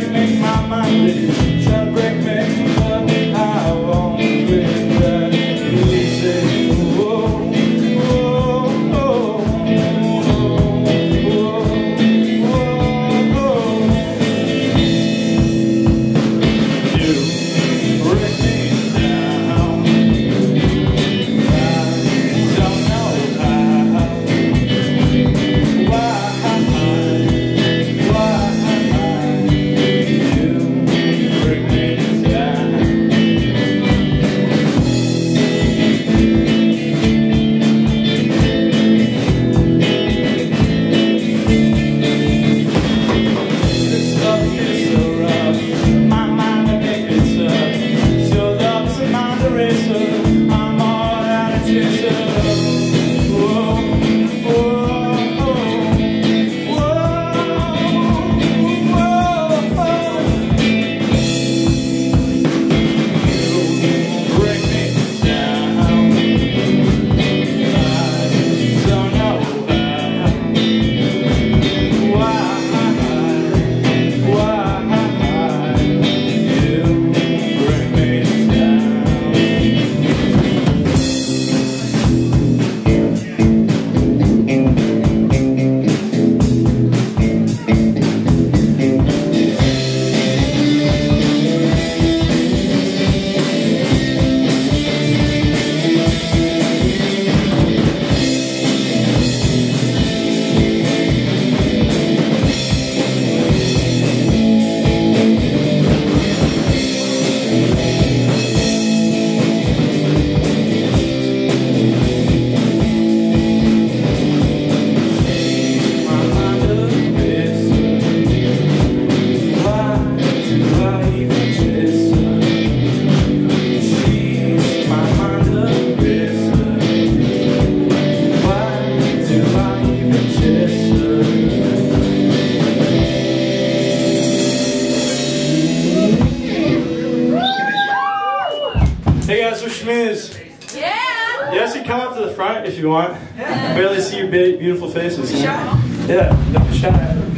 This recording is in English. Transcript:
you make my mind Hey guys, we're Schmooze. Yeah! Yes, you come up to the front if you want. Yeah. Barely see your beautiful faces. Shy. Yeah, don't be shy.